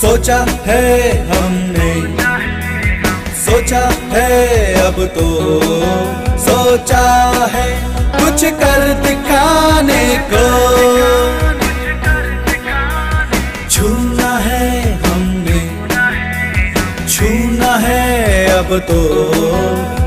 सोचा है हमने। सोचा है अब तो। सोचा है कुछ कर दिखाने को। छूना है हमने। छूना है अब तो।